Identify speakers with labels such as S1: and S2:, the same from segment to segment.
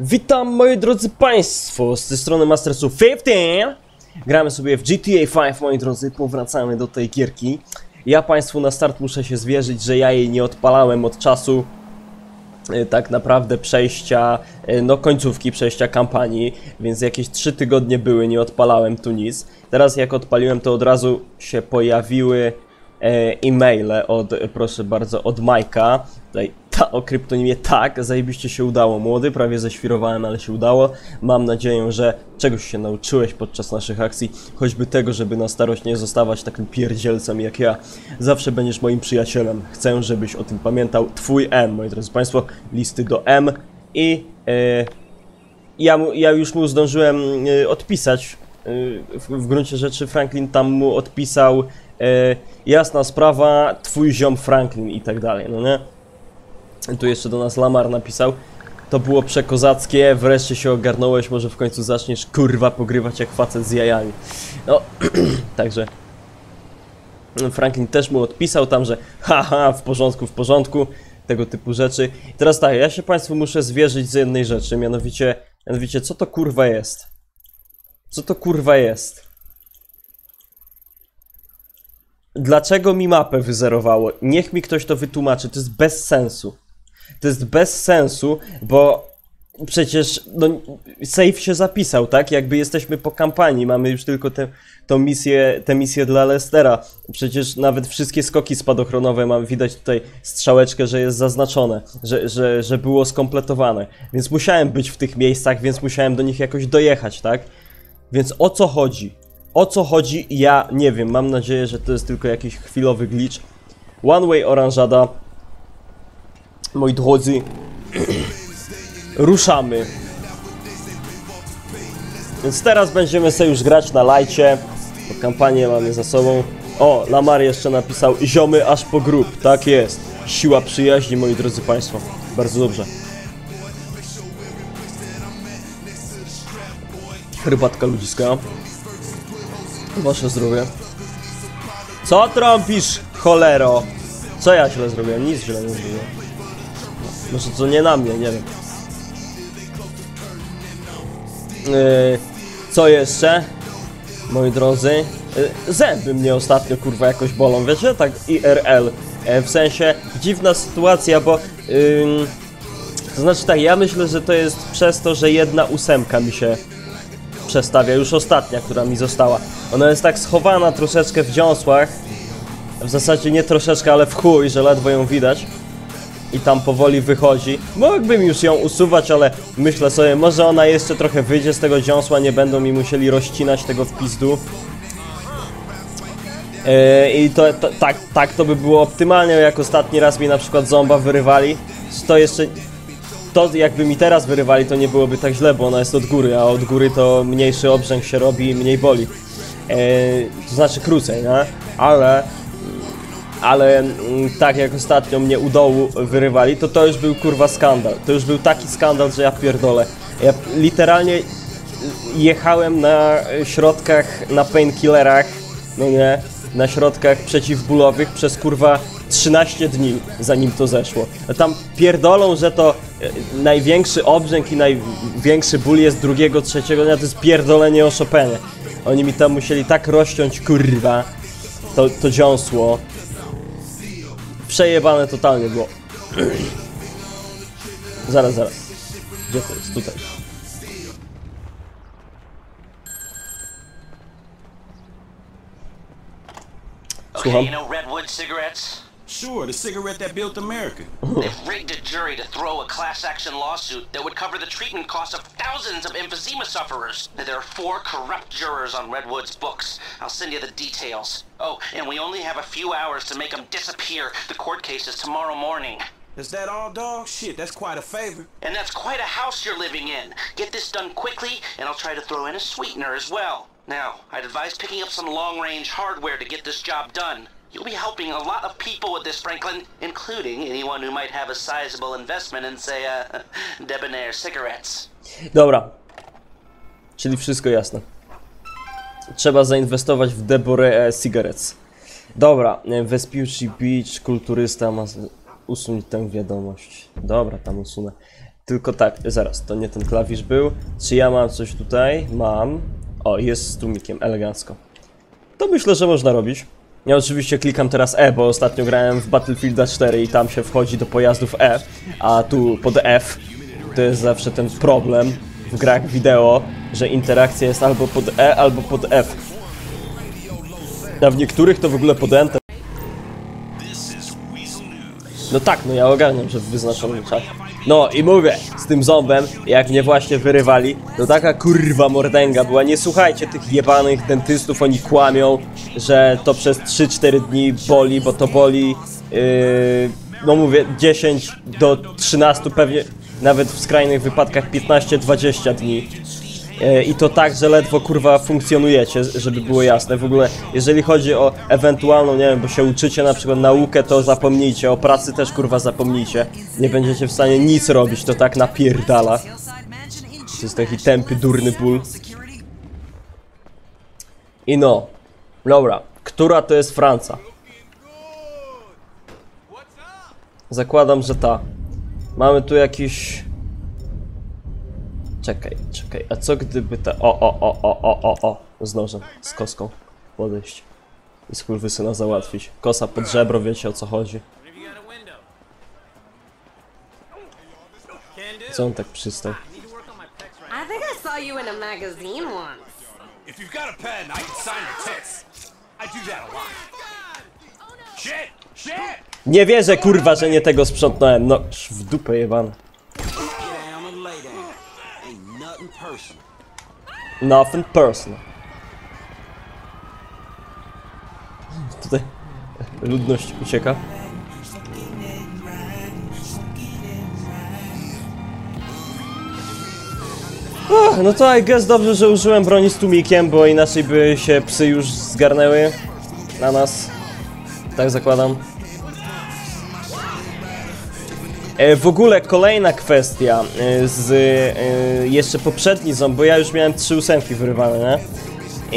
S1: Witam moi drodzy Państwo, z tej strony Mastersu 15 Gramy sobie w GTA 5 moi drodzy, powracamy do tej gierki Ja Państwu na start muszę się zwierzyć, że ja jej nie odpalałem od czasu e, tak naprawdę przejścia, e, no końcówki przejścia kampanii, więc jakieś 3 tygodnie były, nie odpalałem tu nic. Teraz jak odpaliłem, to od razu się pojawiły e-maile od, e, proszę bardzo, od Majka. Tutaj ta, o kryptonimie tak, zajebiście się udało, młody, prawie ześwirowałem, ale się udało. Mam nadzieję, że czegoś się nauczyłeś podczas naszych akcji, choćby tego, żeby na starość nie zostawać takim pierdzielcem jak ja. Zawsze będziesz moim przyjacielem. Chcę, żebyś o tym pamiętał. Twój M, moi drodzy Państwo, listy do M i e, ja, ja już mu zdążyłem e, odpisać. E, w, w gruncie rzeczy Franklin tam mu odpisał e, jasna sprawa, twój ziom Franklin i tak dalej, no nie? Tu jeszcze do nas Lamar napisał. To było przekozackie, wreszcie się ogarnąłeś, może w końcu zaczniesz kurwa pogrywać jak facet z jajami. No, także Franklin też mu odpisał tam, że haha, w porządku, w porządku, tego typu rzeczy. I teraz tak, ja się Państwu muszę zwierzyć z jednej rzeczy, mianowicie, mianowicie co to kurwa jest? Co to kurwa jest? Dlaczego mi mapę wyzerowało? Niech mi ktoś to wytłumaczy, to jest bez sensu. To jest bez sensu, bo przecież no, save się zapisał, tak? Jakby jesteśmy po kampanii, mamy już tylko tę tą misję, tę misję dla Lestera. Przecież nawet wszystkie skoki spadochronowe mam widać tutaj strzałeczkę, że jest zaznaczone, że, że, że było skompletowane. Więc musiałem być w tych miejscach, więc musiałem do nich jakoś dojechać, tak? Więc o co chodzi? O co chodzi? Ja nie wiem. Mam nadzieję, że to jest tylko jakiś chwilowy glitch. One way oranżada. Moi drodzy, ruszamy. Więc teraz będziemy sobie już grać na lajcie, bo kampanię mamy za sobą. O, Lamar jeszcze napisał ziomy aż po grób. Tak jest. Siła przyjaźni, moi drodzy Państwo. Bardzo dobrze. Herbatka ludziska. Wasze zdrowie. Co trąbisz, cholero? Co ja źle zrobiłem? Nic źle nie zrobiłem. Może to nie na mnie, nie wiem. Yy, co jeszcze? Moi drodzy. Yy, zęby mnie ostatnio kurwa jakoś bolą, wiecie? Tak IRL. E, w sensie dziwna sytuacja, bo. Yy, to znaczy tak, ja myślę, że to jest przez to, że jedna ósemka mi się przestawia, już ostatnia, która mi została. Ona jest tak schowana troszeczkę w dziąsłach. W zasadzie nie troszeczkę, ale w chuj, że ledwo ją widać. I tam powoli wychodzi. Mógłbym już ją usuwać, ale myślę sobie, może ona jeszcze trochę wyjdzie z tego dziąsła, nie będą mi musieli rozcinać tego w pizdu. Yy, I to, to, tak, tak to by było optymalnie, jak ostatni raz mi na przykład zomba wyrywali. To jeszcze to jakby mi teraz wyrywali, to nie byłoby tak źle, bo ona jest od góry, a od góry to mniejszy obrzęk się robi i mniej boli. E, to znaczy krócej, no? Ale, ale mm, tak jak ostatnio mnie u dołu wyrywali, to to już był kurwa skandal. To już był taki skandal, że ja pierdolę. Ja literalnie jechałem na środkach, na painkillerach, no nie, na środkach przeciwbólowych przez kurwa 13 dni, zanim to zeszło. Tam pierdolą, że to e, największy obrzęk i największy ból jest drugiego, trzeciego dnia, to jest pierdolenie o Chopinie. Oni mi tam musieli tak rozciąć, kurwa, to, to dziąsło. Przejebane totalnie było. zaraz, zaraz. Gdzie to jest? Tutaj.
S2: Okay,
S1: Słucham.
S2: you know Redwood cigarettes?
S3: Sure, the cigarette that built America.
S2: They've rigged a jury to throw a class action lawsuit that would cover the treatment costs of thousands of emphysema sufferers. There are four corrupt jurors on Redwood's books. I'll send you the details. Oh, and we only have a few hours to make them disappear. The court case is tomorrow morning.
S3: Is that all, dog? Shit, that's quite a favor.
S2: And that's quite a house you're living in. Get this done quickly, and I'll try to throw in a sweetener as well. Now, I'd advise picking up some long-range hardware to get this job done. You'll be helping a lot of people with this, Franklin, including anyone who might have a sizable investment in, say, uh, debonair cigarettes.
S1: Dobra. Czyli wszystko jasne. Trzeba zainwestować w Deborah Cigarettes. Dobra, e, Vespucci Beach, kulturysta ma... Usuń tę wiadomość. Dobra, tam usunę. Tylko tak, zaraz, to nie ten klawisz był. Czy ja mam coś tutaj? Mam. O, jest z tłumikiem, elegancko. To myślę, że można robić. Ja oczywiście klikam teraz E, bo ostatnio grałem w Battlefielda 4 i tam się wchodzi do pojazdów E, a tu pod F to jest zawsze ten problem w grach wideo, że interakcja jest albo pod E, albo pod F. A w niektórych to w ogóle pod Enter. No tak, no ja ogarniam, że w wyznaczonym czasie. No i mówię, z tym ząbem, jak mnie właśnie wyrywali, to taka kurwa mordęga była. Nie słuchajcie tych jebanych dentystów, oni kłamią, że to przez 3-4 dni boli, bo to boli, yy, no mówię, 10 do 13, pewnie nawet w skrajnych wypadkach 15-20 dni. E, I to tak, że ledwo kurwa funkcjonujecie, żeby było jasne. W ogóle, jeżeli chodzi o ewentualną, nie wiem, bo się uczycie na przykład naukę, to zapomnijcie. O pracy też kurwa zapomnijcie. Nie będziecie w stanie nic robić, to tak napierdala. To jest taki tępy, durny ból. I no, dobra, która to jest Franca? Zakładam, że ta. Mamy tu jakiś... Czekaj, czekaj, a co gdyby ta... O, o, o, o, o, o, o, z nożem, z koską podejść. I skurwysyna załatwić. Kosa pod żebro, wiecie o co chodzi. Co on tak przystał?
S4: I think I saw you in a magazine once.
S3: If you've got a pen, I can sign your tits. I do that a lot. Shit! Shit!
S1: Nie wierzę kurwa, że nie tego sprzątnąłem, no w dupę jebane.
S3: Nothing personal.
S1: Tutaj ludność ucieka. Ach, no to I guess dobrze, że użyłem broni z tłumikiem, bo inaczej by się psy już zgarnęły na nas. Tak zakładam. W ogóle kolejna kwestia e, z e, jeszcze poprzedni ząb, bo ja już miałem trzy ósemki wyrywane, nie?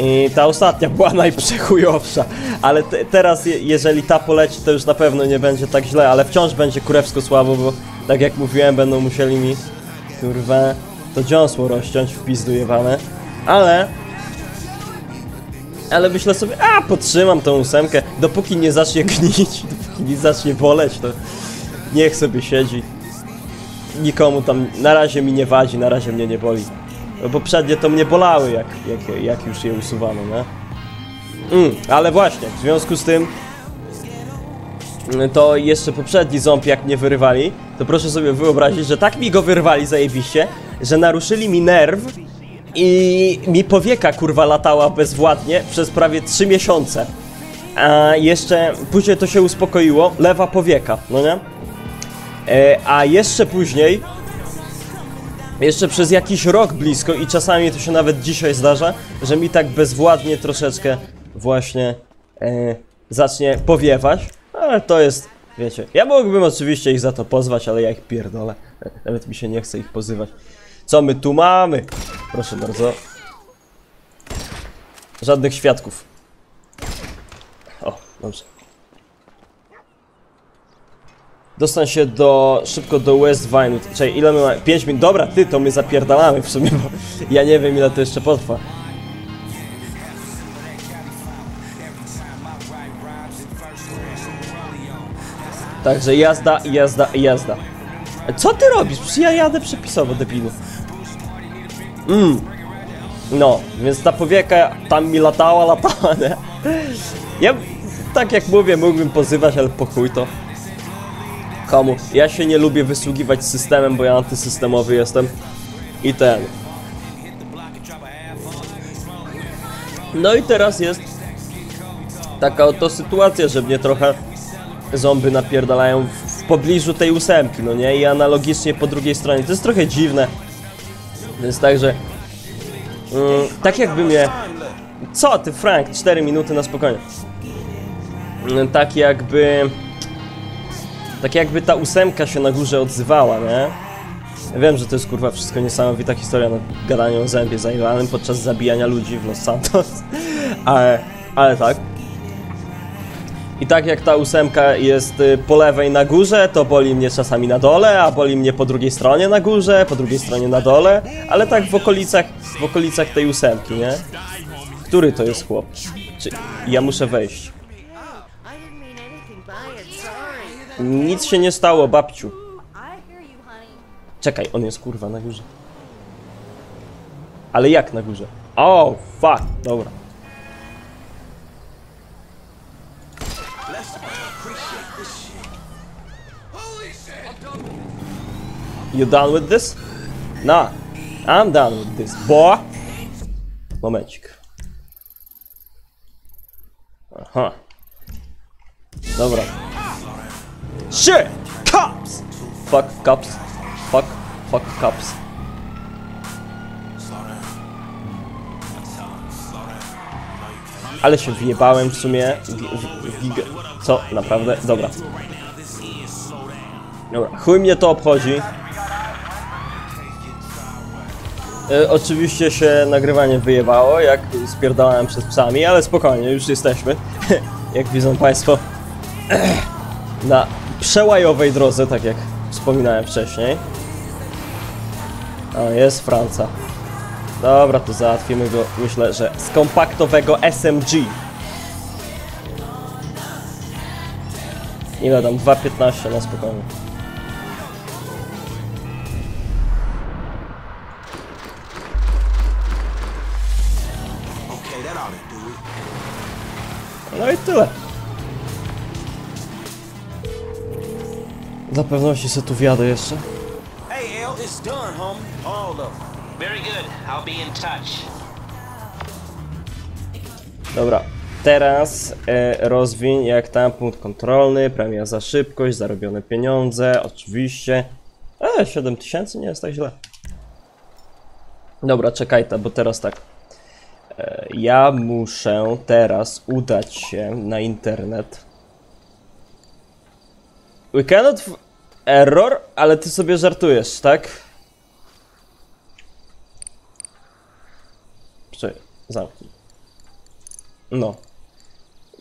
S1: I ta ostatnia była najprzechujowsza, ale te, teraz je, jeżeli ta poleci to już na pewno nie będzie tak źle, ale wciąż będzie kurewsko słabo, bo tak jak mówiłem będą musieli mi kurwa to dziąsło rozciąć w pizdu jebane, ale ale myślę sobie, a podtrzymam tą ósemkę, dopóki nie zacznie gnić, dopóki nie zacznie boleć, to niech sobie siedzi. Nikomu tam, na razie mi nie wadzi, na razie mnie nie boli. Bo Poprzednie to mnie bolały, jak, jak, jak już je usuwano, nie? Mm, ale właśnie, w związku z tym mm, to jeszcze poprzedni ząb jak mnie wyrywali, to proszę sobie wyobrazić, że tak mi go wyrwali zajebiście, że naruszyli mi nerw i mi powieka kurwa latała bezwładnie przez prawie 3 miesiące. A jeszcze później to się uspokoiło, lewa powieka, no nie? E, a jeszcze później, jeszcze przez jakiś rok blisko i czasami to się nawet dzisiaj zdarza, że mi tak bezwładnie troszeczkę właśnie e, zacznie powiewać, ale to jest, wiecie, ja mógłbym oczywiście ich za to pozwać, ale ja ich pierdolę, nawet mi się nie chce ich pozywać. Co my tu mamy? Proszę bardzo. Żadnych świadków. O, dobrze. Dostań się do, szybko do West Vinewood. Czekaj, ile my mamy? 5 minut. Dobra, ty, to my zapierdalamy w sumie, bo ja nie wiem ile to jeszcze potrwa. Także jazda, jazda, jazda. Co ty robisz? Przecież ja jadę przepisowo, debilu. Mm. No, więc ta powieka tam mi latała, latała, nie? Ja, tak jak mówię, mógłbym pozywać, ale po to. Komu? Ja się nie lubię wysługiwać systemem, bo ja antysystemowy jestem. I ten. No i teraz jest taka oto sytuacja, że mnie trochę zombie napierdalają w, pobliżu tej ósemki, no nie? I analogicznie po drugiej stronie. To jest trochę dziwne. To jest tak, że... Mm, tak jakby mnie... Co ty, Frank? 4 minuty na spokojnie. Mm, Tak jakby... Tak jakby ta ósemka się na górze odzywała, nie? Ja wiem, że to jest kurwa wszystko niesamowita historia na gadaniu o zębie zajwanym podczas zabijania ludzi w Los Santos. Ale, ale tak. I tak jak ta ósemka jest y, po lewej na górze, to boli mnie czasami na dole, a boli mnie po drugiej stronie na górze, po drugiej stronie na dole, ale tak w okolicach, w okolicach tej ósemki, nie? Który to jest chłop? Czy ja muszę wejść? Nic się nie stało, babciu. Czekaj, on jest kurwa na górze. Ale jak na górze? O, fuck, dobra. You done with this? Nah, I'm done with this, boy. Momencik. Aha. Dobra. Shit! Cops! Fuck cops. Fuck, fuck cops. Ale się wjebałem w sumie. Co? Naprawdę? Dobra. Dobra, chuj mnie to obchodzi. E, oczywiście się nagrywanie wyjebało, jak spierdalałem przez psami, ale spokojnie, już jesteśmy. jak widzą Państwo. na przełajowej drodze, tak jak wspominałem wcześniej. O, jest Franca. Dobra, to załatwimy go, myślę, że z kompaktowego SMG. Ile tam? 2.15 na spokojnie. Dla pewności se tu wjadę jeszcze.
S3: Hey, L, it's done, homie. All of them.
S2: Very good. I'll be in touch.
S1: Dobra, teraz e, rozwiń jak tam punkt kontrolny, premia za szybkość, zarobione pieniądze, oczywiście. E, 7000 nie jest tak źle. Dobra, czekaj ta, bo teraz tak. E, ja muszę teraz udać się na internet. We cannot... Error? Ale ty sobie żartujesz, tak? Czekaj, zamknij. No.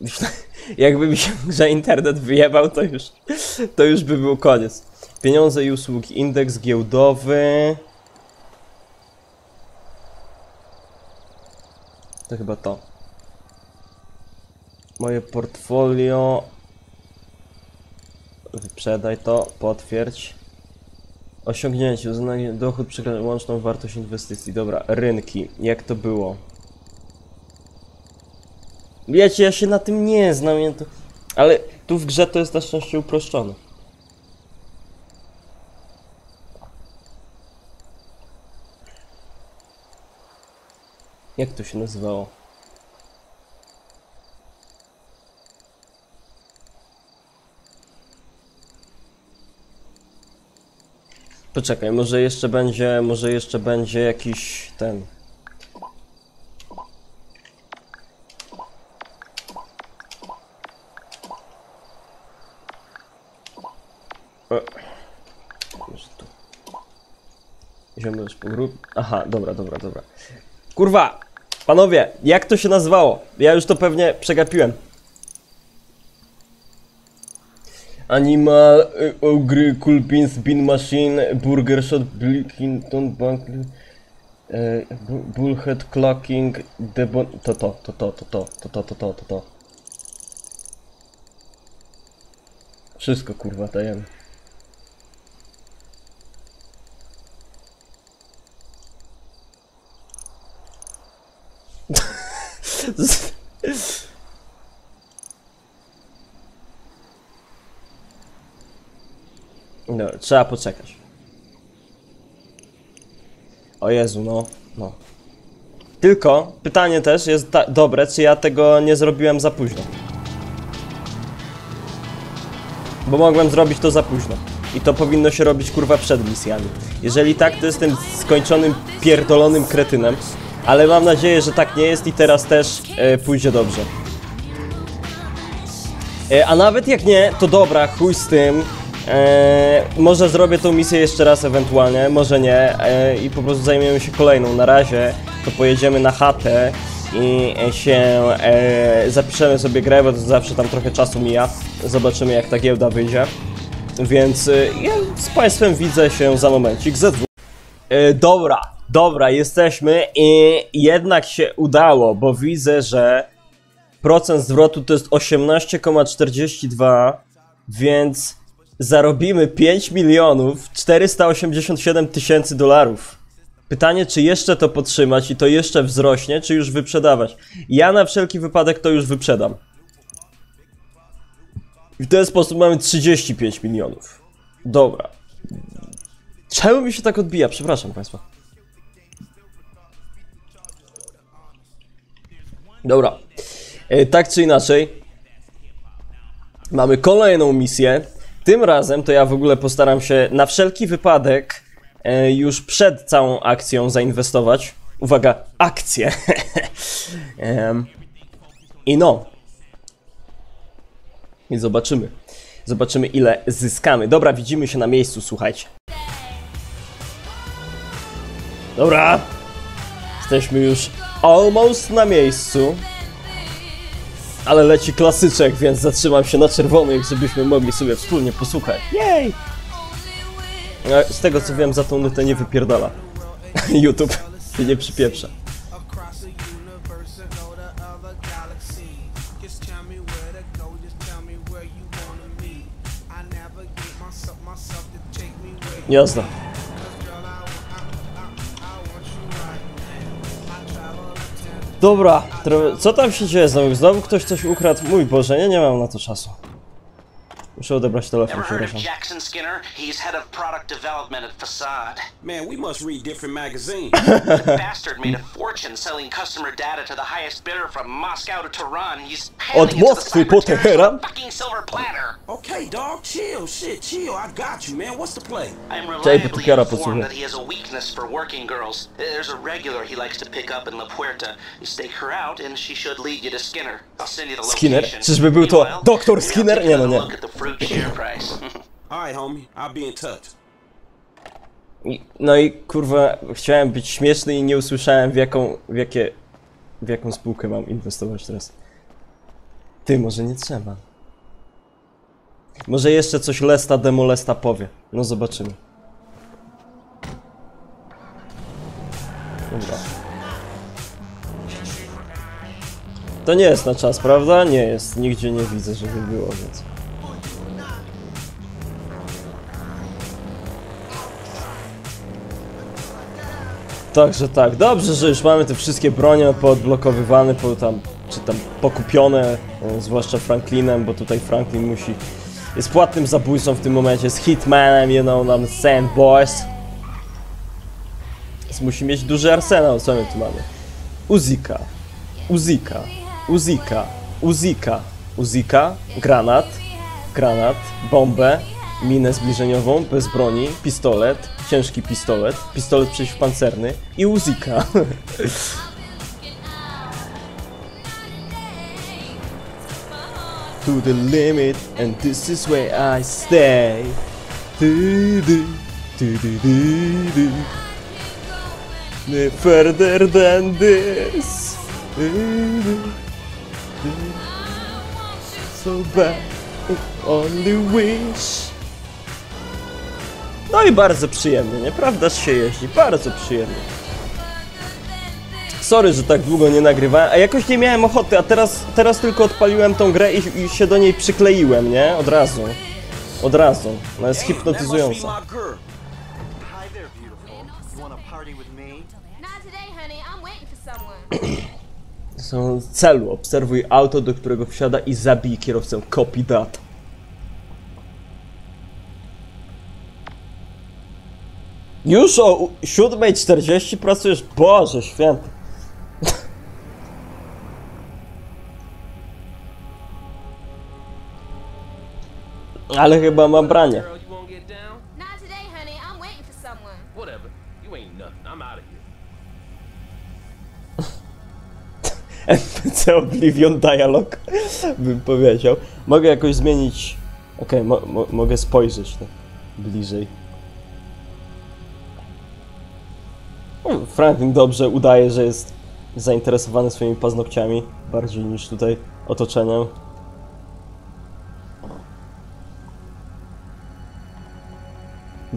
S1: Jakby mi się że internet wyjebał, to już, to już by był koniec. Pieniądze i usługi, indeks giełdowy. To chyba to. Moje portfolio. Wyprzedaj to, potwierdź. Osiągnięcie, uznanie dochód przekracza łączną wartość inwestycji. Dobra, rynki, jak to było? Wiecie, ja się na tym nie znam, ja to... ale tu w grze to jest na szczęście uproszczone. Jak to się nazywało? Poczekaj, może jeszcze będzie, może jeszcze będzie jakiś ten... E. Może tu. Idziemy już po grup. Aha, dobra, dobra, dobra. Kurwa! Panowie, jak to się nazywało? Ja już to pewnie przegapiłem. Animal, y, Ogry, Coolpins, Bean Machine, Burger Shot, Blickington, Bank... e, Bu- Bullhead, Clocking, Debon... To to, to to, to to, to to, to to, to to. Wszystko kurwa dajemy. No, trzeba poczekać. O Jezu, no, no. Tylko pytanie też jest dobre, czy ja tego nie zrobiłem za późno. Bo mogłem zrobić to za późno. I to powinno się robić kurwa przed misjami. Jeżeli tak, to jestem skończonym pierdolonym kretynem. Ale mam nadzieję, że tak nie jest i teraz też e, pójdzie dobrze. E, a nawet jak nie, to dobra, chuj z tym. E, może zrobię tą misję jeszcze raz ewentualnie, może nie. E, I po prostu zajmiemy się kolejną. Na razie to pojedziemy na chatę i się e, zapiszemy sobie grę, bo to zawsze tam trochę czasu mija. Zobaczymy jak ta giełda wyjdzie. Więc e, ja z Państwem widzę się za momencik. Dwóch. E, dobra, dobra, jesteśmy i jednak się udało, bo widzę, że procent zwrotu to jest 18,42, więc zarobimy 5 milionów 487 tysięcy dolarów. Pytanie, czy jeszcze to podtrzymać i to jeszcze wzrośnie, czy już wyprzedawać? Ja na wszelki wypadek to już wyprzedam. I w ten sposób mamy 35 milionów. Dobra. Czemu mi się tak odbija? Przepraszam Państwa. Dobra. E, tak czy inaczej, mamy kolejną misję. Tym razem to ja w ogóle postaram się na wszelki wypadek e, już przed całą akcją zainwestować. Uwaga, akcję. I no. I zobaczymy. Zobaczymy ile zyskamy. Dobra, widzimy się na miejscu, słuchajcie. Dobra. Jesteśmy już almost na miejscu. Ale leci klasyczek, więc zatrzymam się na czerwonych, żebyśmy mogli sobie wspólnie posłuchać. Jej! Z tego co wiem, za tą nutę nie wypierdala. YouTube się nie przypieprza.
S5: across
S1: Dobra, co tam się dzieje znowu? Znowu ktoś coś ukradł? Mój Boże, ja nie mam na to czasu. Muszę odebrać telefon,
S2: Ever heard of
S1: przepraszam.
S2: Jackson Skinner? He's head of product development at Facade.
S6: Man, we must read different magazines.
S2: The bastard made a fortune selling customer data to the highest bidder from Moscow to Tehran. He's handing it to the
S1: Moskwy po
S2: cyber terrorists
S1: Teheran?
S2: on fucking silver platter.
S6: okay, dog, chill, shit, chill. I got you, man. What's the play?
S2: I'm
S1: Czekaj,
S2: reliably
S1: Petykiara
S2: informed
S1: posłuchaj.
S2: that he has a weakness for working girls. There's a regular he likes to pick up in La Puerta. You stake her out, and she should lead you to Skinner. I'll send you the
S1: Skinner?
S2: location.
S1: Czyżby był to
S2: Meanwhile,
S1: doktor
S2: maybe I'll
S1: Skinner?
S2: take
S1: Nie, no nie.
S2: Share price.
S6: All right, homie. I'll be in touch.
S1: I- No i kurwa, chciałem być śmieszny i nie usłyszałem w jaką, w jakie, w jaką spółkę mam inwestować teraz. Ty, może nie trzeba. Może jeszcze coś Lesta Demolesta powie. No zobaczymy. Dobra. To nie jest na czas, prawda? Nie jest. Nigdzie nie widzę, żeby było, więc... Także tak, dobrze, że już mamy te wszystkie bronie poodblokowywane, po tam, czy tam pokupione, e, zwłaszcza Franklinem, bo tutaj Franklin musi, jest płatnym zabójcą w tym momencie, jest hitmanem, you know, nam Sand Boys. Więc musi mieć duży arsenał, co my tu mamy? Uzika, Uzika, Uzika, Uzika, Uzika, granat, granat, bombę, minę zbliżeniową, bez broni, pistolet, ciężki pistolet, pistolet przeciwpancerny i Uzika. to the limit and this is where I stay. Du, du, du, du, du, du. Further than this. Du, du, du. So bad, only wish. No i bardzo przyjemnie, nieprawdaż się jeździ? Bardzo przyjemnie. Sorry, że tak długo nie nagrywałem, a jakoś nie miałem ochoty, a teraz, teraz tylko odpaliłem tą grę i, i się do niej przykleiłem, nie? Od razu. Od razu. Ona jest
S6: must be
S1: hipnotyzująca. Są celu, obserwuj auto, do którego wsiada i zabij kierowcę. Copy that. Już o u- 7.40 pracujesz? Boże święty. Ale chyba mam branie. NPC Oblivion Dialog bym powiedział. Mogę jakoś zmienić... Okej, mo mo mogę spojrzeć tak bliżej. Franklin dobrze udaje, że jest zainteresowany swoimi paznokciami bardziej niż tutaj otoczeniem.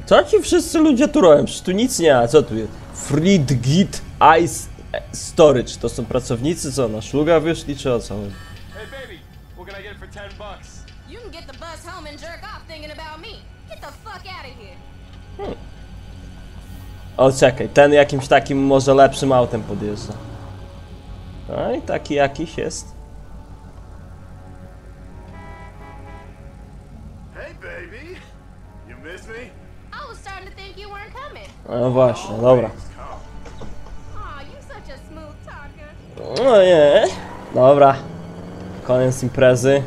S1: Co ci wszyscy ludzie tu robią? Przecież tu nic nie ma. Co tu jest? Friedgit Ice Storage. To są pracownicy, co na szluga wyszli, czy o co?
S3: Hey, baby, what can I get for 10 bucks?
S7: You can get the bus home and jerk off thinking about me. Get the fuck out of here.
S1: O, czekaj, ten jakimś takim może lepszym autem podjeżdża. No i taki jakiś jest.
S3: Hey, baby. You miss me?
S7: I was starting to think you weren't coming.
S1: No właśnie, dobra. No nie. Dobra. Koniec imprezy.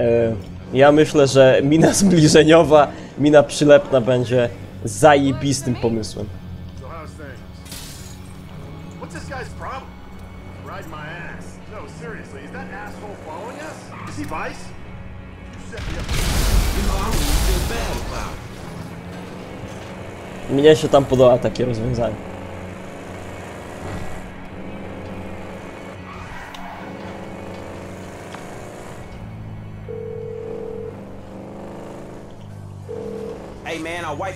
S1: E, ja myślę, że mina zbliżeniowa, mina przylepna będzie zajebistym pomysłem.
S3: No.
S1: Mnie się tam podoba takie rozwiązanie.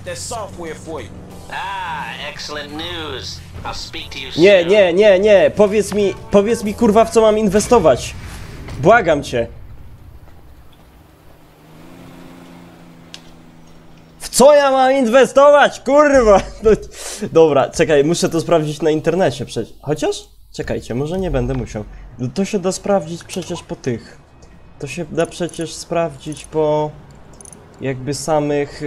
S6: Wiped that software for you.
S2: Ah, excellent news. I'll speak to you soon.
S1: Nie, nie, nie, nie. Powiedz mi, powiedz mi kurwa w co mam inwestować. Błagam cię. W co ja mam inwestować, kurwa? No, dobra, czekaj, muszę to sprawdzić na internecie przecież. Chociaż? Czekajcie, może nie będę musiał. No to się da sprawdzić przecież po tych. To się da przecież sprawdzić po jakby samych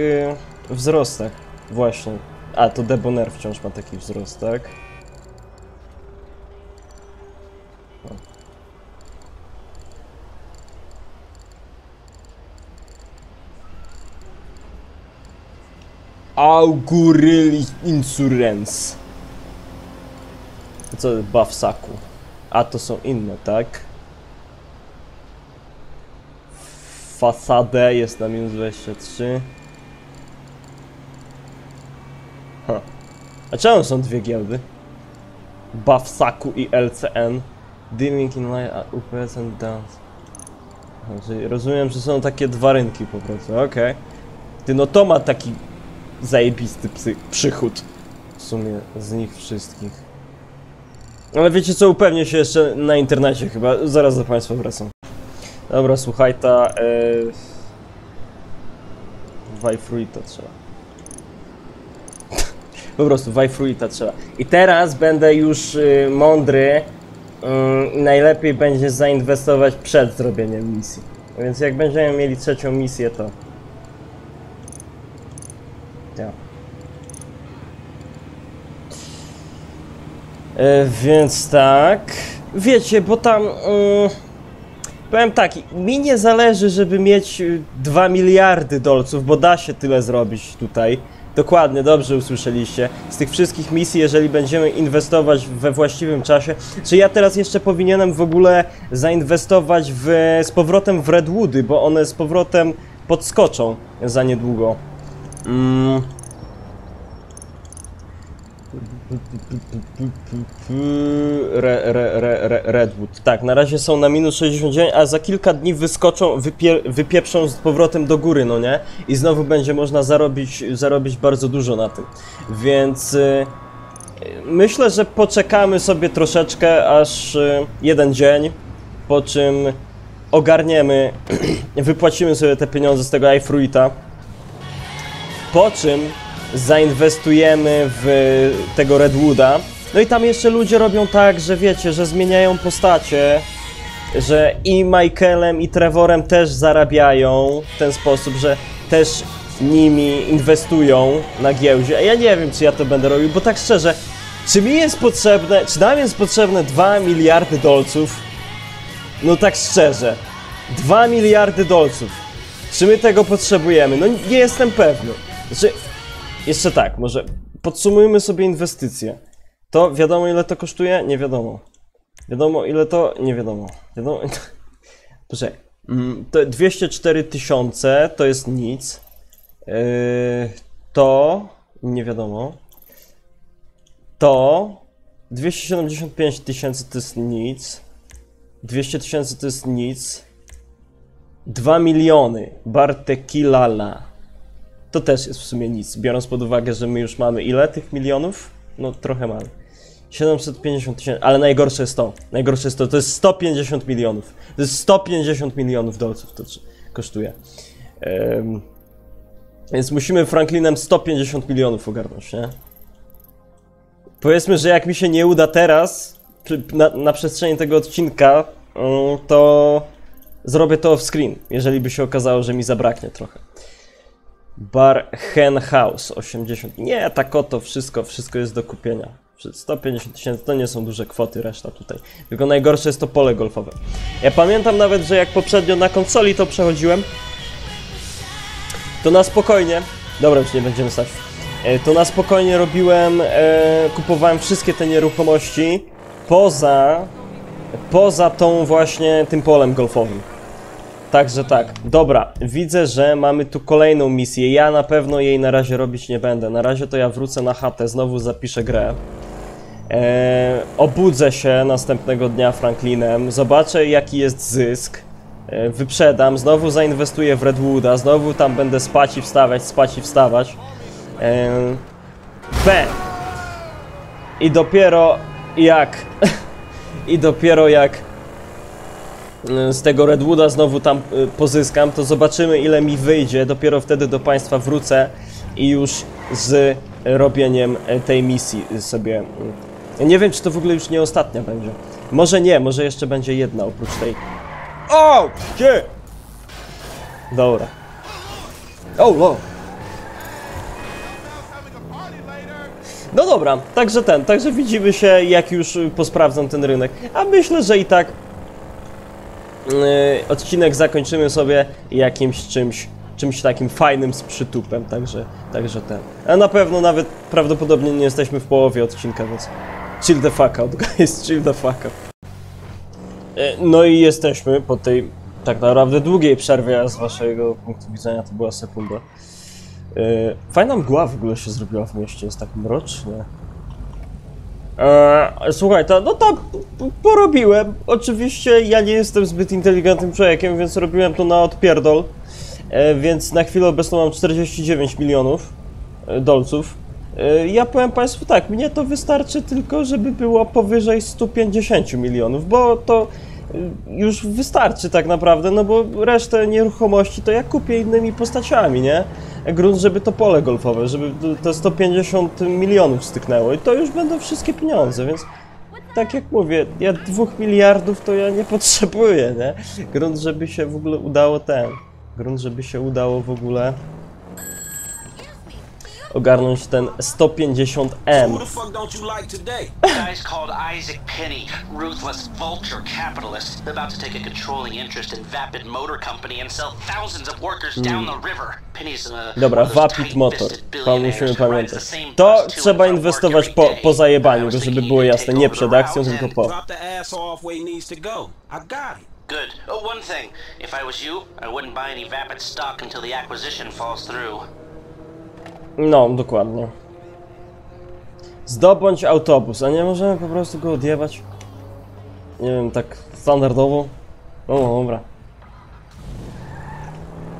S1: y, wzrostach. Właśnie. A, to Debonair wciąż ma taki wzrost, tak? Auguryl Insurance. Co Bawsaku? A to są inne, tak? Fasadę jest na minus 23. A czemu są dwie giełdy? Bawsaku i LCN. Dealing in light UPS and dance. Aha, czyli rozumiem, że są takie dwa rynki po prostu, okej. Ty no to ma taki zajebisty psy, przychód. W sumie z nich wszystkich. Ale wiecie co, upewnię się jeszcze na internecie chyba. Zaraz do Państwa wracam. Dobra, słuchaj, ta... Yy... Wajfruita trzeba. Po prostu Wajfruita trzeba. I teraz będę już y, mądry. y, najlepiej będzie zainwestować przed zrobieniem misji. Więc jak będziemy mieli trzecią misję, to... Ja. E, więc tak. Wiecie, bo tam. mm, powiem tak, mi nie zależy, żeby mieć y, 2 miliardy dolców, bo da się tyle zrobić tutaj. Dokładnie, dobrze usłyszeliście. Z tych wszystkich misji, jeżeli będziemy inwestować we właściwym czasie. Czy ja teraz jeszcze powinienem w ogóle zainwestować w, z powrotem w Redwoody, bo one z powrotem podskoczą za niedługo. Mm. Re, re, re, re, Redwood. Tak, na razie są na minus 69, a za kilka dni wyskoczą, wypie, wypieprzą z powrotem do góry, no nie? I znowu będzie można zarobić, zarobić bardzo dużo na tym. Więc y, myślę, że poczekamy sobie troszeczkę, aż y, jeden dzień, po czym ogarniemy, wypłacimy sobie te pieniądze z tego iFruita. Po czym zainwestujemy w tego Redwooda. No i tam jeszcze ludzie robią tak, że wiecie, że zmieniają postacie, że i Michaelem i Trevorem też zarabiają w ten sposób, że też nimi inwestują na giełdzie. A ja nie wiem, czy ja to będę robił, bo tak szczerze, czy mi jest potrzebne, czy nam jest potrzebne 2 miliardy dolców? No tak szczerze, 2 miliardy dolców. Czy my tego potrzebujemy? No nie jestem pewny. Znaczy, jeszcze tak, może podsumujmy sobie inwestycje. To wiadomo ile to kosztuje? Nie wiadomo. Wiadomo ile to? Nie wiadomo. Wiadomo... Proszę, mm, to 204 tysiące to jest nic. Yy, to nie wiadomo. To 275 tysięcy to jest nic. 200 tysięcy to jest nic. 2 miliony. Bartekilala. To też jest w sumie nic, biorąc pod uwagę, że my już mamy ile tych milionów? No trochę mamy. 750 tysięcy, ale najgorsze jest to. Najgorsze jest to, to jest 150 milionów. To jest 150 milionów dolców to kosztuje. Em, więc musimy Franklinem 150 milionów ogarnąć, nie? Powiedzmy, że jak mi się nie uda teraz, na, na przestrzeni tego odcinka, mm, to zrobię to off screen, jeżeli by się okazało, że mi zabraknie trochę. Bar Hen House 80. Nie, tak oto wszystko, wszystko jest do kupienia. Przy 150 tysięcy to nie są duże kwoty, reszta tutaj. Tylko najgorsze jest to pole golfowe. Ja pamiętam nawet, że jak poprzednio na konsoli to przechodziłem, to na spokojnie. Dobra, już nie będziemy stać. E, To na spokojnie robiłem, e, kupowałem wszystkie te nieruchomości poza, poza tą właśnie tym polem golfowym. Także tak, dobra, widzę, że mamy tu kolejną misję. Ja na pewno jej na razie robić nie będę. Na razie to ja wrócę na chatę, znowu zapiszę grę. E, obudzę się następnego dnia Franklinem, zobaczę jaki jest zysk. E, wyprzedam, znowu zainwestuję w Redwooda, znowu tam będę spać i wstawać, spać i wstawać. E, bam! I dopiero jak... I dopiero jak z tego Redwooda znowu tam y, pozyskam, to zobaczymy ile mi wyjdzie. Dopiero wtedy do Państwa wrócę i już z robieniem e, tej misji sobie. y, Nie wiem, czy to w ogóle już nie ostatnia będzie. Może nie, może jeszcze będzie jedna oprócz tej. O! Gdzie? Dobra. O, no. No dobra, także ten, także widzimy się jak już y, posprawdzam ten rynek. A myślę, że i tak odcinek zakończymy sobie jakimś czymś, czymś takim fajnym z przytupem, także, także ten. A na pewno nawet prawdopodobnie nie jesteśmy w połowie odcinka, więc chill the fuck out, guys, chill the fuck out. E, No i jesteśmy po tej tak naprawdę długiej przerwie, a z waszego punktu widzenia to była sekunda. E, Fajna mgła w ogóle się zrobiła w mieście, jest tak mrocznie. Eee, słuchaj, to, no tak, porobiłem. Oczywiście ja nie jestem zbyt inteligentnym człowiekiem, więc robiłem to na odpierdol. E, więc na chwilę obecną mam 49 milionów e, dolców. E, ja powiem Państwu tak, mnie to wystarczy tylko, żeby było powyżej 150 milionów, bo to e, już wystarczy tak naprawdę, no bo resztę nieruchomości to ja kupię innymi postaciami, nie? Grunt, żeby to pole golfowe, żeby te 150 milionów styknęło i to już będą wszystkie pieniądze, więc tak jak mówię, ja dwóch miliardów to ja nie potrzebuję, nie? Grunt, żeby się w ogóle udało ten, grunt, żeby się udało w ogóle ogarnąć ten 150M.
S6: Who the fuck don't you like today?
S2: guy's called Isaac Penny, ruthless vulture capitalist, about to take a controlling interest in Vapid Motor Company and sell thousands of workers down the river. Penny's uh,
S1: Dobra, Vapid Motor. To
S2: billionaires
S1: musimy pamiętać. To trzeba inwestować po, po zajebaniu, żeby było jasne. Nie przed akcją, tylko po.
S2: Good. Oh, one thing. If I was you, I wouldn't buy any Vapid stock until the acquisition falls through.
S1: No, dokładnie. Zdobądź autobus, a nie możemy po prostu go odjebać? Nie wiem, tak standardowo? No dobra.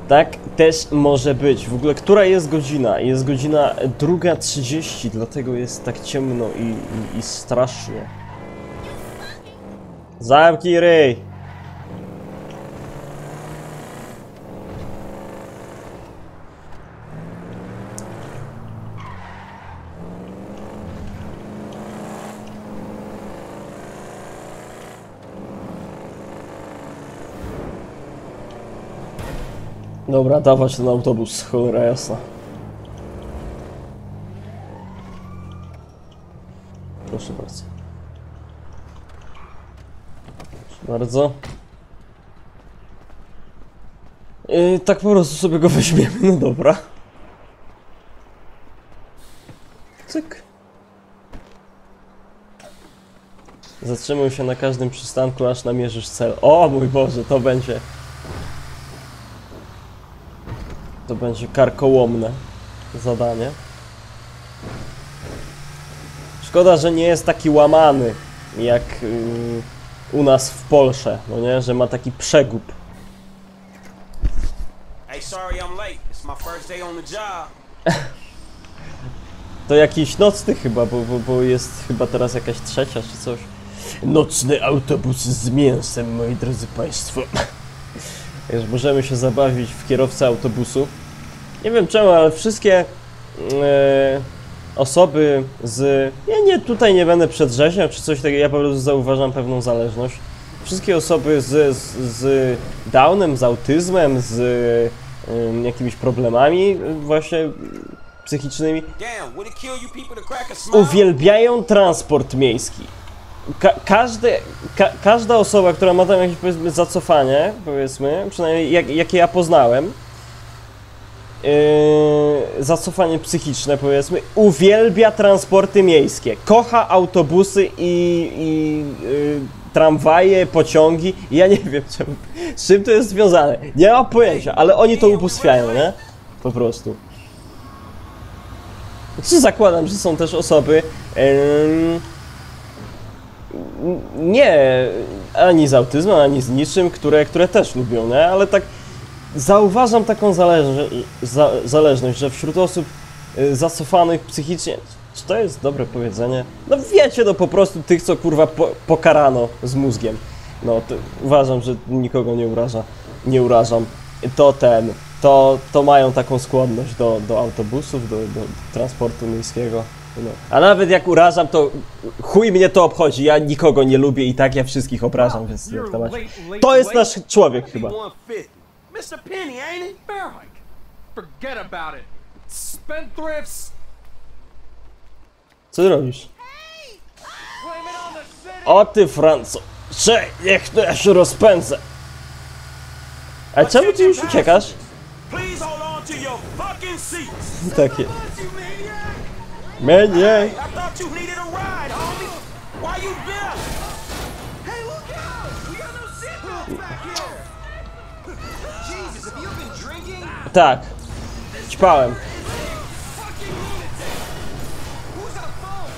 S1: Tak też może być. W ogóle, która jest godzina? Jest godzina 2.30, dlatego jest tak ciemno i, i, i strasznie. Zamknij ryj! Dobra, dawać ten autobus, cholera jasna. Proszę bardzo. Proszę bardzo. Yy, tak po prostu sobie go weźmiemy, no dobra. Cyk. Zatrzymuj się na każdym przystanku, aż namierzysz cel. O mój Boże, to będzie... To będzie karkołomne zadanie. Szkoda, że nie jest taki łamany jak y, u nas w Polsce, no nie? Że ma taki przegub.
S6: Hey, sorry I'm late. It's my first day on the job.
S1: To jakiś nocny chyba, bo, bo, bo jest chyba teraz jakaś trzecia czy coś. Nocny autobus z mięsem, moi drodzy państwo. Już możemy się zabawić w kierowcę autobusu. Nie wiem czemu, ale wszystkie e, osoby z... Ja nie, tutaj nie będę przedrzeźniał czy coś takiego, ja po prostu zauważam pewną zależność. Wszystkie osoby z, z, z downem, z autyzmem, z em, jakimiś problemami właśnie psychicznymi, uwielbiają transport miejski. Ka każdy, ka każda osoba, która ma tam jakieś powiedzmy zacofanie, powiedzmy, przynajmniej jak, jakie ja poznałem, yy, zacofanie psychiczne powiedzmy, uwielbia transporty miejskie. Kocha autobusy i, i yy, tramwaje, pociągi. Ja nie wiem z czym to jest związane. Nie mam pojęcia, ale oni to ubóstwiają, nie? Po prostu. Czy zakładam, że są też osoby em, nie ani z autyzmem, ani z niczym, które, które też lubią, nie? Ale tak zauważam taką zależ za zależność, że wśród osób y, zacofanych psychicznie, czy to jest dobre powiedzenie? No wiecie, no po prostu tych, co kurwa po, pokarano z mózgiem. No uważam, że nikogo nie uraża, nie urażam. To ten, to, to mają taką skłonność do, do autobusów, do, do transportu miejskiego. No. A nawet jak urażam, to chuj mnie to obchodzi. Ja nikogo nie lubię i tak ja wszystkich obrażam, więc jak to macie. To jest nasz człowiek chyba.
S6: 150. Mr. Penny, ain't it?
S8: Bearlike. Forget about it. Spendthrifts.
S1: Co ty robisz? O ty Franco! Cze, niech to ja się rozpędzę! A czemu ty już uciekasz? Takie.
S6: You maniac.
S1: Mnie.
S6: I thought you needed a ride, homie. Why you been? Hey, look out! We got no seatbelts back here. Jesus, have you been drinking?
S1: Tak. Ćpałem.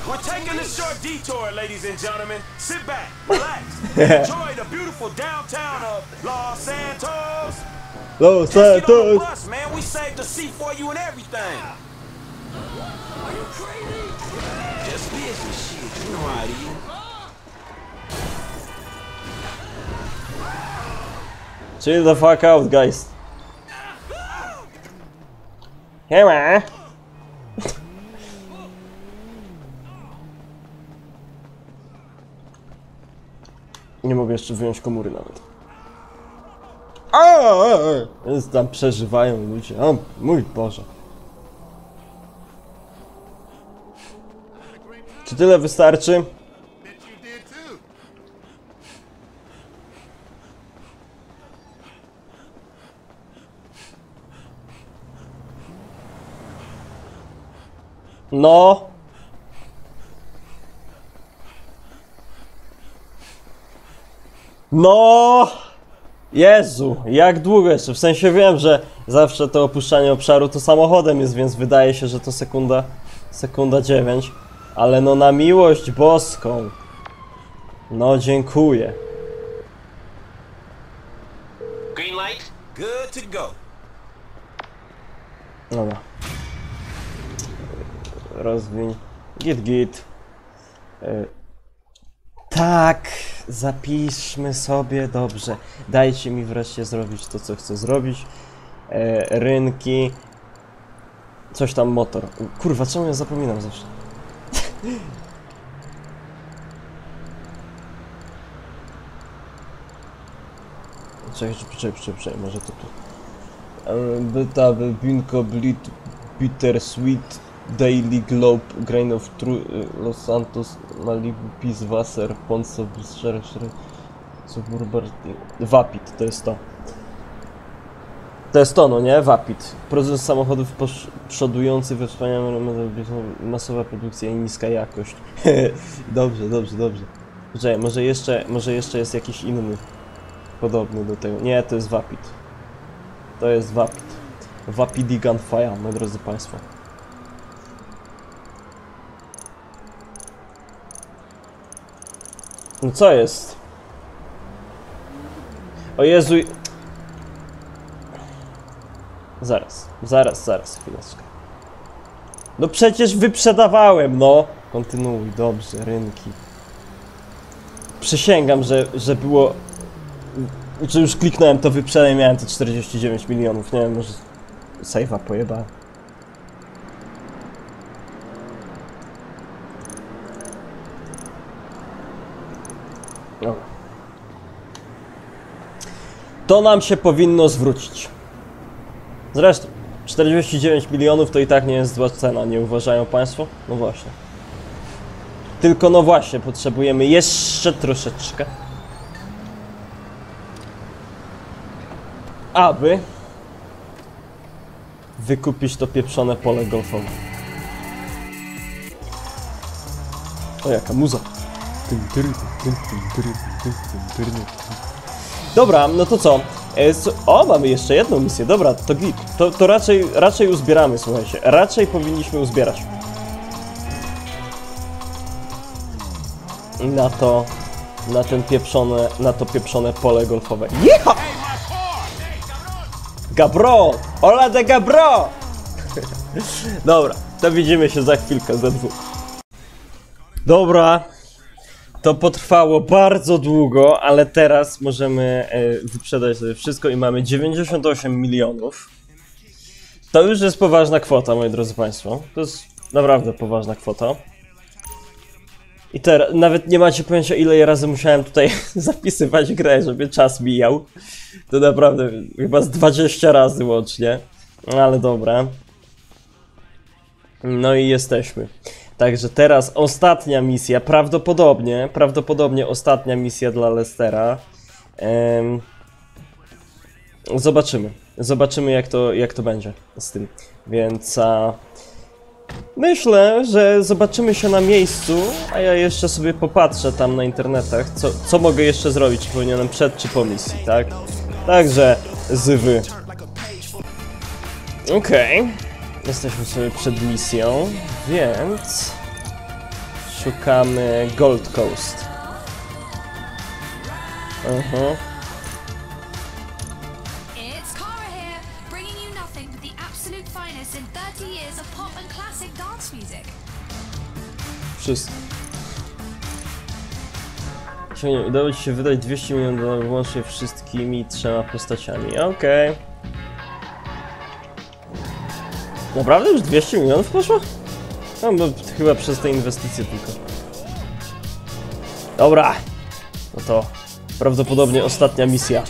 S6: We're taking a short detour, ladies and gentlemen. Sit back, relax, enjoy the beautiful downtown of Los Santos.
S1: Los
S6: Just get on the bus, man. We saved the seat for you and everything. Just.
S1: Chill the fuck out, guys. Siema! Nie mogę jeszcze wyjąć komóry nawet. A, Więc tam przeżywają ludzie. O mój Boże. Czy tyle wystarczy? No. No. Jezu, jak długo jeszcze? W sensie wiem, że zawsze to opuszczanie obszaru to samochodem jest, więc wydaje się, że to sekunda, sekunda 9. Ale no na miłość boską. No dziękuję.
S2: Green light?
S6: Good to go.
S1: Dobra. Rozwiń. Git, git. E, Tak, zapiszmy sobie dobrze. Dajcie mi wreszcie zrobić to, co chcę zrobić. E, rynki. Coś tam motor. Kurwa, czemu ja zapominam zawsze? Czekaj, czekaj, czekaj, czekaj, może to tu. E, Byta, Binko, Blit, Bittersweet, Daily Globe, Grain of Truth, Los Santos, Malibu, Peace, Wasser, Ponce, Suburban, Vapid, to jest to. To jest to, no nie? Vapid. Producent samochodów przodujący we wspaniałym masowa produkcja i niska jakość. dobrze, dobrze, dobrze. Poczekaj, może jeszcze, może jeszcze jest jakiś inny podobny do tego. Nie, to jest Vapid. To jest Vapid. Vapidi Gunfire, moi drodzy Państwo. No co jest? O Jezu... Zaraz, zaraz, zaraz, chwileczkę. No przecież wyprzedawałem, no! Kontynuuj, dobrze, rynki. Przysięgam, że, że było... Że już kliknąłem to wyprzedaj, miałem te 49 milionów, nie wiem, może... Save'a pojebałem. To nam się powinno zwrócić. Zresztą, 49 milionów to i tak nie jest zła cena, nie uważają Państwo? No właśnie. Tylko no właśnie, potrzebujemy jeszcze troszeczkę. Aby wykupić to pieprzone pole golfowe. O jaka muza. Dobra, no to co? E, O, mamy jeszcze jedną misję, dobra, to git. To, to raczej, raczej uzbieramy, słuchajcie. Raczej powinniśmy uzbierać. Na to, na ten pieprzone, na to pieprzone pole golfowe. Jecha! Gabro! Ola de Gabro! Dobra, to widzimy się za chwilkę, za dwóch. Dobra, to potrwało bardzo długo, ale teraz możemy e, wyprzedać sobie wszystko i mamy 98 milionów. To już jest poważna kwota, moi drodzy Państwo. To jest naprawdę poważna kwota. I teraz nawet nie macie pojęcia, ile ja razy musiałem tutaj zapisywać grę, żeby czas mijał. To naprawdę chyba z 20 razy łącznie. No ale dobra. No i jesteśmy. Także teraz ostatnia misja, prawdopodobnie, prawdopodobnie ostatnia misja dla Lestera. Em, zobaczymy. Zobaczymy jak to, jak to będzie z tym. Więc a, myślę, że zobaczymy się na miejscu, a ja jeszcze sobie popatrzę tam na internetach, co, co mogę jeszcze zrobić, czy powinienem przed czy po misji, tak? Także zywy. Okej. Jesteśmy sobie przed misją, więc szukamy Gold Coast. Aha.
S9: It's Cara here, bringing you nothing but the absolute finest in 30 years of pop and classic dance music.
S1: Wszystko. Udało ci się wydać 200 milionów dolarów łącznie wszystkimi trzema postaciami. Okej. Naprawdę już 200 milionów poszło? No, bo chyba przez te inwestycje tylko. Dobra. No to prawdopodobnie ostatnia misja.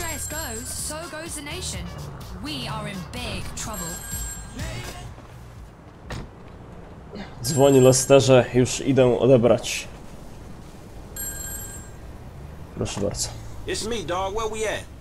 S1: Dzwoni Lesterze, już idę odebrać. Proszę bardzo.
S6: It's me, dog. Where we at?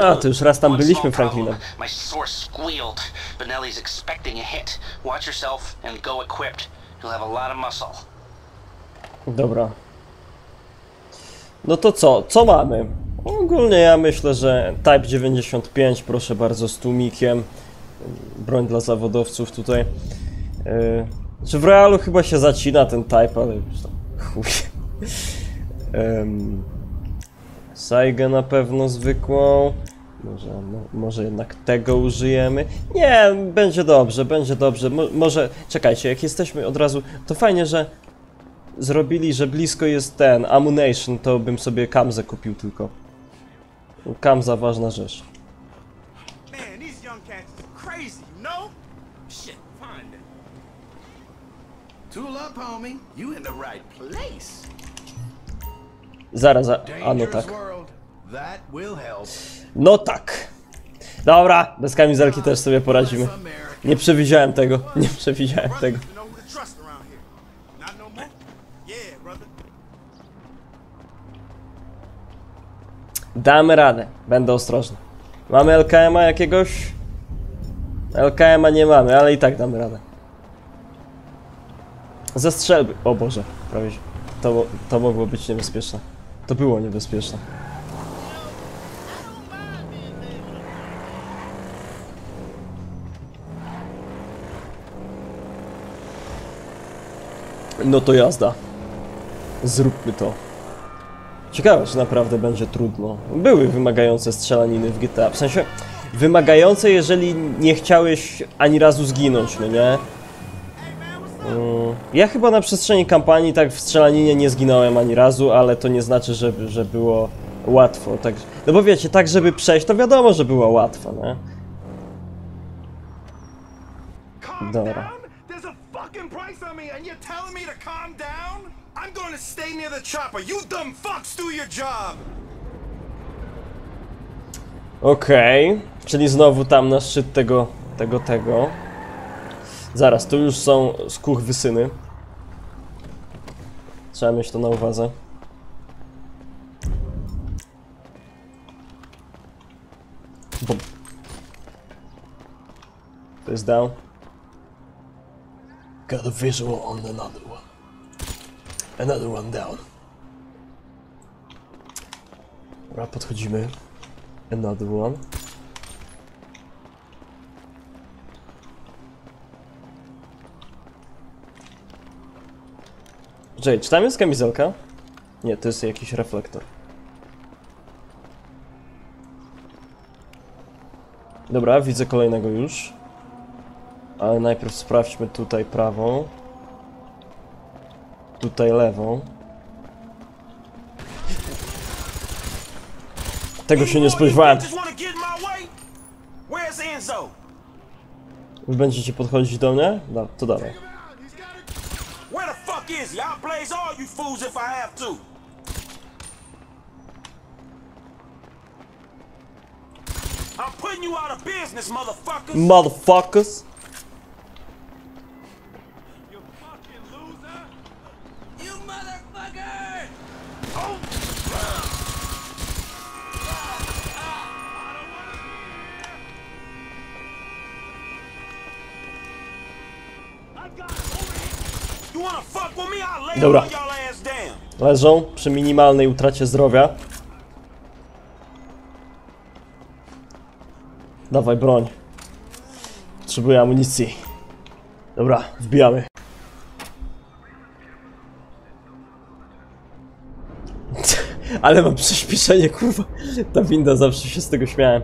S1: A, to już raz tam byliśmy, Franklinem.
S2: My source squealed. Benelli's expecting a hit. Watch yourself and go equipped. You'll have a lot of muscle.
S1: Dobra. No to co? Co mamy? Ogólnie ja myślę, że Type 95, proszę bardzo, z tłumikiem. Broń dla zawodowców tutaj. Yy, czy w realu chyba się zacina ten Type, ale już tam chuj. Ym, Saigę na pewno zwykłą. Może, mo, może jednak tego użyjemy. Nie, będzie dobrze, będzie dobrze. Mo, może, czekajcie, jak jesteśmy od razu, to fajnie, że zrobili, że blisko jest ten Ammunition, to bym sobie Kamzę kupił tylko. Kamza ważna rzecz.
S10: Tool homie. You in the right place.
S1: Zaraz, a, a no tak. No tak. Dobra, bez kamizelki też sobie poradzimy. Nie przewidziałem tego, nie przewidziałem tego.
S3: No brother.
S1: Damy radę, będę ostrożny. Mamy LKM-a jakiegoś? LKM-a nie mamy, ale i tak damy radę. Ze strzelby. O Boże, prawie. To, to mogło być niebezpieczne. To było niebezpieczne. No to jazda. Zróbmy to. Ciekawe, czy naprawdę będzie trudno. Były wymagające strzelaniny w GTA. W sensie, wymagające, jeżeli nie chciałeś ani razu zginąć, no nie? Ja chyba na przestrzeni kampanii tak w strzelaninie nie zginąłem ani razu, ale to nie znaczy, że, że było łatwo. Tak, no bo wiecie, tak żeby przejść, to wiadomo, że było łatwo, nie? Dobra. Okej, czyli znowu tam na szczyt tego, tego, tego. Zaraz, tu już są skurwysyny. Trzeba mieć to na uwadze. Bum. To jest down. Got a visual on another one. Another one down. Dobra, podchodzimy. Another one. Czekaj, czy tam jest kamizelka? Nie, to jest jakiś reflektor. Dobra, widzę kolejnego już. Ale najpierw sprawdźmy tutaj prawą. Tutaj lewą. Tego się nie spodziewałem. Wy będziecie podchodzić do mnie? No, to dawaj.
S6: Blaze all you fools if I have to. I'm putting you out of business, motherfuckers.
S1: Motherfuckers! Dobra. Leżą przy minimalnej utracie zdrowia. Dawaj broń. Potrzebuję amunicji. Dobra, wbijamy. Ale mam przyspieszenie, kurwa. Ta winda zawsze się z tego śmiałem.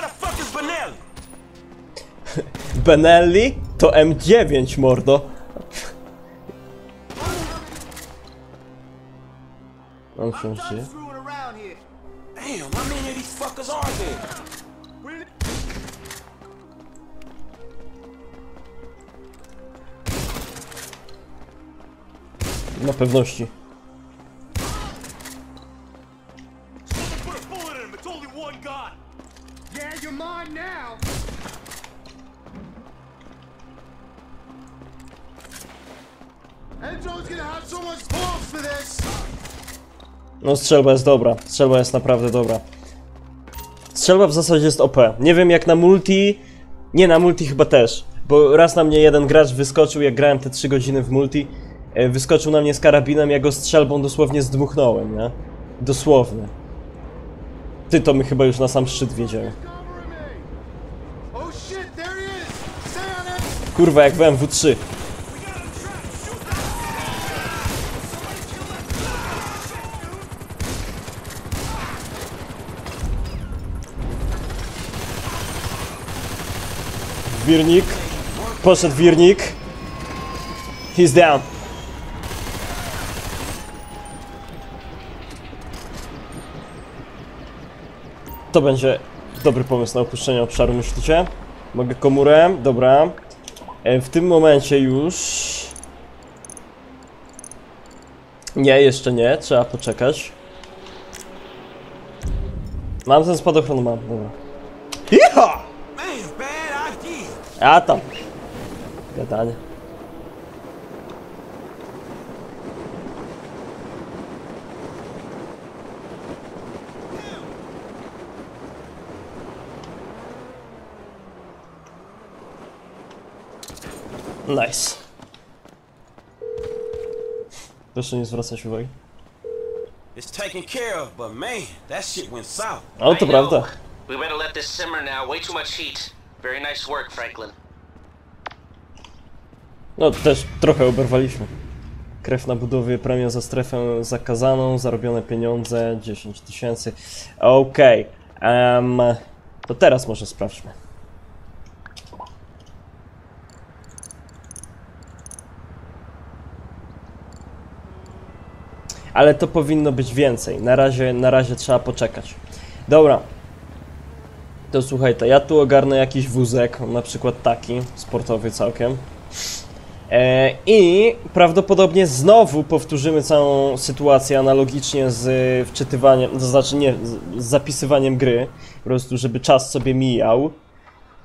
S6: The fuck is Benelli?
S1: To M9, mordo. Mam szczęście.
S3: For this.
S1: No strzelba jest dobra. Strzelba jest naprawdę dobra. Strzelba w zasadzie jest OP. Nie wiem jak na multi... Nie, na multi chyba też. Bo raz na mnie jeden gracz wyskoczył, jak grałem te 3 godziny w multi. E, Wyskoczył na mnie z karabinem, ja go strzelbą dosłownie zdmuchnąłem, nie? Dosłownie. Ty to my chyba już na sam szczyt
S3: it.
S1: Kurwa, jak w MW3. Wirnik. Poszedł wirnik. He's down. To będzie dobry pomysł na opuszczenie obszaru, myślicie? Mogę komórę? Dobra. E, W tym momencie już... Nie, jeszcze nie, trzeba poczekać. Mam ten spadochron, mam, dobra. Iha! A tam. Gadanie. Nice. Proszę nie zwracać uwagi.
S6: It's taken care of, but man, that shit went south.
S1: O, to
S2: I
S1: prawda.
S2: We better let this simmer now. Way too much heat. Very nice work, Franklin.
S1: No, też trochę oberwaliśmy. Krew na budowie, premia za strefę zakazaną, zarobione pieniądze 10 tysięcy. Okej. em, to teraz może sprawdźmy. Ale to powinno być więcej. Na razie, na razie trzeba poczekać. Dobra. To słuchaj, to ja tu ogarnę jakiś wózek, na przykład taki, sportowy całkiem. E, I prawdopodobnie znowu powtórzymy całą sytuację analogicznie z wczytywaniem, to znaczy nie, z zapisywaniem gry, po prostu żeby czas sobie mijał.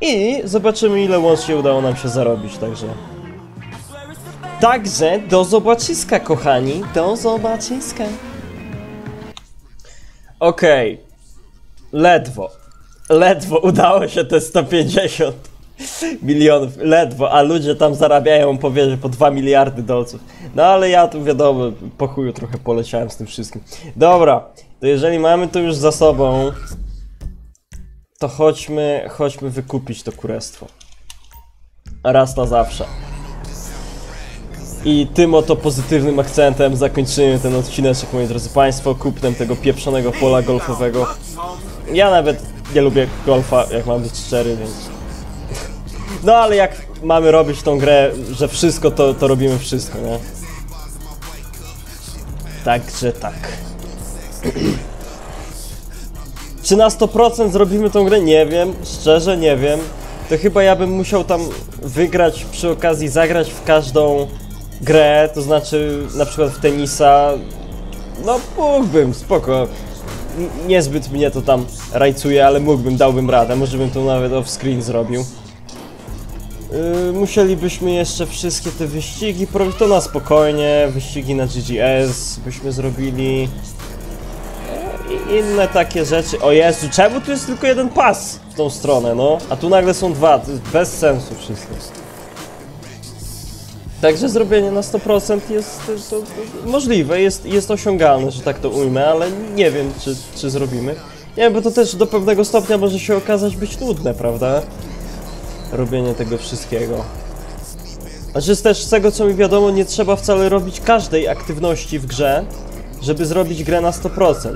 S1: I zobaczymy ile łącznie udało nam się zarobić, także... Także do zobaczyska kochani, do zobaczyska. Okej, ledwo, ledwo udało się te 150 milionów, ledwo, a ludzie tam zarabiają powiedzmy po 2 miliardy dolców. No ale ja tu wiadomo, po chuju trochę poleciałem z tym wszystkim. Dobra, to jeżeli mamy to już za sobą, to chodźmy, chodźmy wykupić to kurestwo. Raz na zawsze. I tym oto pozytywnym akcentem zakończymy ten odcineczek, moi drodzy Państwo, kupnem tego pieprzonego pola golfowego. Ja nawet nie lubię golfa, jak mam być szczery, więc... No ale jak mamy robić tą grę, że wszystko, to, to robimy wszystko, nie? Także tak. Czy na 100% zrobimy tą grę? Nie wiem, szczerze nie wiem. To chyba ja bym musiał tam wygrać, przy okazji zagrać w każdą grę, to znaczy na przykład w tenisa. No mógłbym, spoko. N- Niezbyt mnie to tam rajcuje, ale mógłbym, dałbym radę. Może bym to nawet off-screen zrobił. Yy, musielibyśmy jeszcze wszystkie te wyścigi to na spokojnie, wyścigi na GGS byśmy zrobili Yy, i inne takie rzeczy. O Jezu, czemu tu jest tylko jeden pas w tą stronę, no? A tu nagle są dwa, to jest bez sensu wszystko. Także zrobienie na 100% jest to, możliwe, jest, jest osiągalne, że tak to ujmę, ale nie wiem, czy, czy zrobimy. Nie wiem, bo to też do pewnego stopnia może się okazać być nudne, prawda? robienie tego wszystkiego. Znaczy też z tego co mi wiadomo, nie trzeba wcale robić każdej aktywności w grze, żeby zrobić grę na 100%.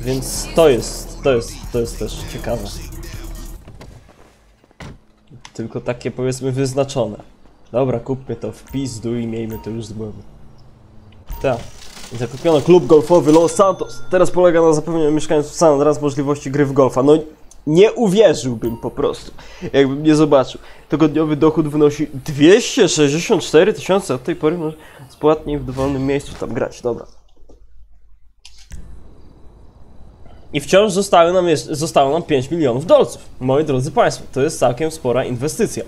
S1: Więc to jest, to jest, to jest też ciekawe. Tylko takie powiedzmy wyznaczone. Dobra, kupmy to w pizdu i miejmy to już z głowy. Tak. Zakupiono klub golfowy Los Santos. Teraz polega na zapewnieniu mieszkańców San Andreas możliwości gry w golfa. No nie uwierzyłbym po prostu, jakbym nie zobaczył. Tygodniowy dochód wynosi 264 tysiące. Od tej pory może spłatnie w dowolnym miejscu tam grać. Dobra. I wciąż zostały nam, zostało nam 5 milionów dolców. Moi drodzy Państwo, to jest całkiem spora inwestycja.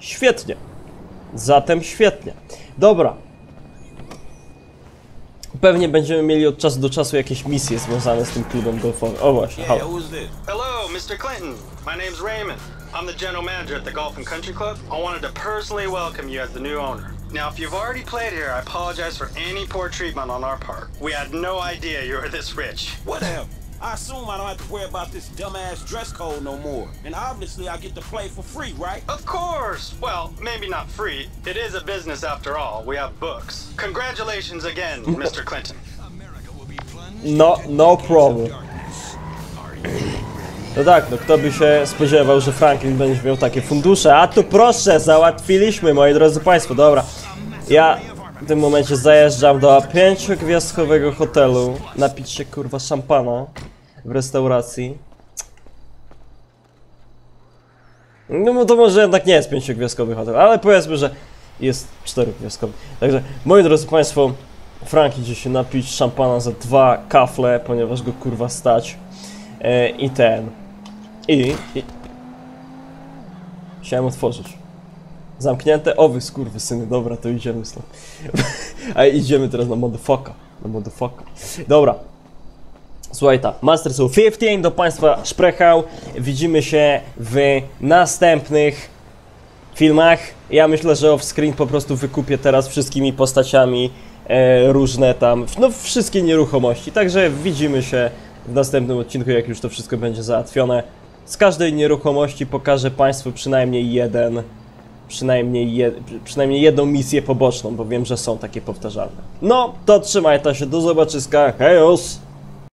S1: Świetnie. Zatem świetnie. Dobra. Pewnie będziemy mieli od czasu do czasu jakieś misje związane z tym klubem golfowym. O właśnie, halo.
S3: Hello, Mr. Clinton. My name's Raymond. I'm the general manager at the Golf and Country Club. I wanted to personally welcome you as the new owner. Now, if you've already played here, I apologize for any poor treatment on our part. We had no idea you were this rich.
S6: Whatever. I assume I don't have to worry about this dumbass dress code no more. And obviously I get to play for free, right?
S3: Of course! Well, maybe not free. It is a business after all. We have books. Congratulations again, Mr. Clinton.
S1: No, no problem. No tak, no kto by się spodziewał, że Franklin będzie miał takie fundusze, a tu proszę, załatwiliśmy, moi drodzy Państwo, dobra. Ja w tym momencie zajeżdżam do pięciogwiazdkowego hotelu, napić się kurwa szampana w restauracji. No to może jednak nie jest pięciogwiazdkowy hotel, ale powiedzmy, że jest czterogwiazdkowy. Także, moi drodzy Państwo, Frank idzie się napić szampana za dwa kafle, ponieważ go kurwa stać. E, I ten. I, I... Chciałem otworzyć. Zamknięte? O wy syny, dobra, to idziemy stąd. A idziemy teraz na motherfucka. Na motherfucka. Dobra. Słuchaj tak, Master Soul 15 do Państwa szprechał. Widzimy się w następnych filmach. Ja myślę, że off-screen po prostu wykupię teraz wszystkimi postaciami e, różne tam, no wszystkie nieruchomości. Także widzimy się w następnym odcinku, jak już to wszystko będzie załatwione. Z każdej nieruchomości pokażę Państwu przynajmniej jeden, przynajmniej, je, przynajmniej jedną misję poboczną, bo wiem, że są takie powtarzalne. No, to trzymaj to się, do zobaczyska, hejos!